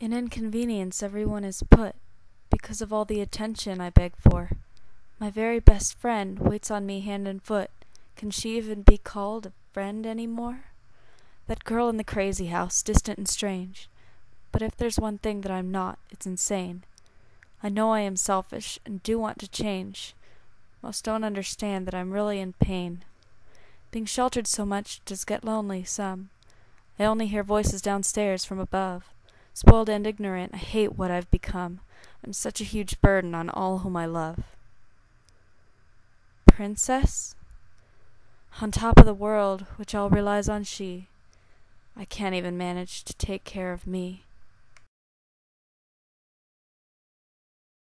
In inconvenience every one is put, Because of all the attention I beg for. My very best friend Waits on me hand and foot Can she even be called a friend any more? That girl in the crazy house, distant and strange But if there's one thing that I'm not, it's insane. I know I am selfish, and do want to change Most don't understand that I'm really in pain. Being sheltered so much does get lonely, some I only hear voices downstairs from above. Spoiled and ignorant, I hate what I've become I'm such a huge burden on all whom I love. Princess? On top of the world, which all relies on she, I can't even manage to take care of me.